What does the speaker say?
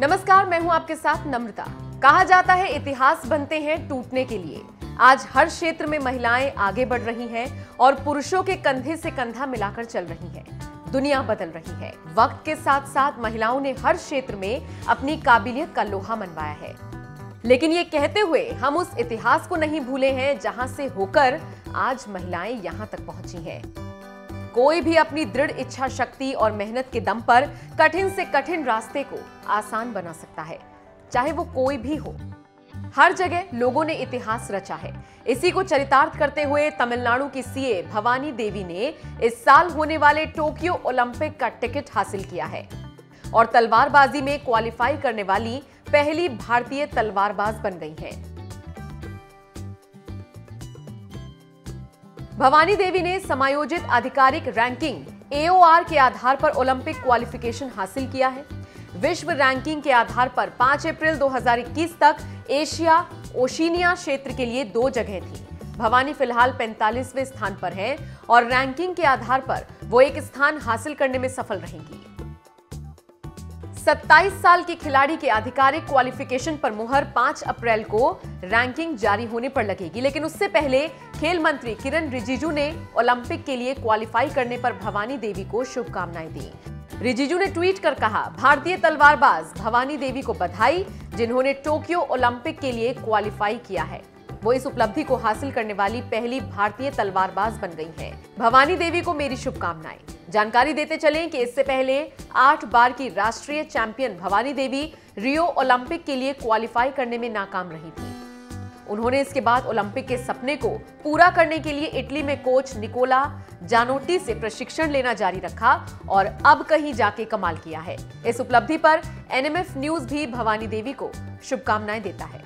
नमस्कार, मैं हूँ आपके साथ नम्रता। कहा जाता है इतिहास बनते हैं टूटने के लिए। आज हर क्षेत्र में महिलाएँ आगे बढ़ रही हैं और पुरुषों के कंधे से कंधा मिलाकर चल रही हैं। दुनिया बदल रही है। वक्त के साथ साथ महिलाओं ने हर क्षेत्र में अपनी काबिलियत का लोहा मनवाया है। लेकिन ये कहते हुए हम उस इतिहास को नहीं भूले हैं जहाँ से होकर आज महिलाएँ यहाँ तक पहुँची हैं। कोई भी अपनी दृढ़ इच्छा, शक्ति और मेहनत के दम पर कठिन से कठिन रास्ते को आसान बना सकता है, चाहे वो कोई भी हो। हर जगह लोगों ने इतिहास रचा है। इसी को चरितार्थ करते हुए तमिलनाडु की सीए भवानी देवी ने इस साल होने वाले टोक्यो ओलंपिक का टिकट हासिल किया है। और तलवारबाजी में क्वालिफाई करने वाली पहली भारतीय तलवारबाज बन गई हैं। भवानी देवी ने समायोजित आधिकारिक रैंकिंग एओआर के आधार पर ओलंपिक क्वालिफिकेशन हासिल किया है। विश्व रैंकिंग के आधार पर 5 अप्रैल 2021 तक एशिया ओशिनिया क्षेत्र के लिए दो जगह थी। भवानी फ़िलहाल 45वें स्थान पर हैं और रैंकिंग के आधार पर वो एक स्थान हासिल करने में सफल रहेंगी। 27 साल के खिलाड़ी के आधिकारिक क्वालिफिकेशन पर मुहर 5 अप्रैल को रैंकिंग जारी होने पर लगेगी। लेकिन उससे पहले खेल मंत्री किरण रिजिजू ने ओलंपिक के लिए क्वालिफाई करने पर भवानी देवी को शुभकामनाएँ दी। रिजिजू ने ट्वीट कर कहा, भारतीय तलवारबाज भवानी देवी को बधाई, जिन्होंने टोक्यो ओलंपिक के लिए क्वालिफाई किया है। वो इस उपलब्धि को हासिल करने वाली पहली भारतीय तलवारबाज बन गई हैं। भवानी देवी को मेरी शुभकामनाएँ। जानकारी देते चलें कि इससे पहले आठ बार की राष्ट्रीय champion Bhavani Devi Rio Olympic के लिए क्वालिफाई करने में नाकाम रही थी। उन्होंने इसके बाद ओलंपिक के सपने को पूरा करने के लिए इटली में कोच निकोला जानोटी से प्रशिक्षण लेना जारी रखा और अब कहीं जाके कमाल किया है। इस उपलब्धि पर एनएमएफ न्यूज़ भी भवानी देवी को शुभकामनाएँ देता है।